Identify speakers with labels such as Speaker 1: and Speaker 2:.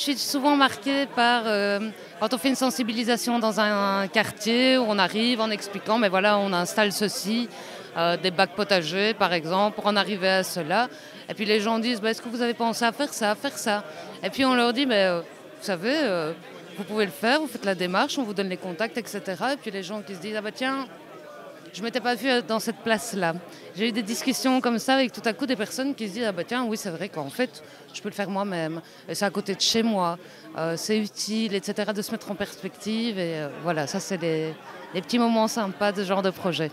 Speaker 1: Je suis souvent marquée par euh, quand on fait une sensibilisation dans un quartier où on arrive en expliquant, mais voilà, on installe ceci, euh, des bacs potagers par exemple, pour en arriver à cela. Et puis les gens disent, bah, est-ce que vous avez pensé à faire ça, faire ça? Et puis on leur dit, mais, vous savez, vous pouvez le faire, vous faites la démarche, on vous donne les contacts, etc. Et puis les gens qui se disent, ah bah tiens, je ne m'étais pas vue dans cette place-là. J'ai eu des discussions comme ça avec tout à coup des personnes qui se disent Ah bah tiens, oui, c'est vrai qu'en fait, je peux le faire moi-même. C'est à côté de chez moi. Euh, c'est utile, etc. De se mettre en perspective. Et euh, voilà, ça, c'est les petits moments sympas de ce genre de projet.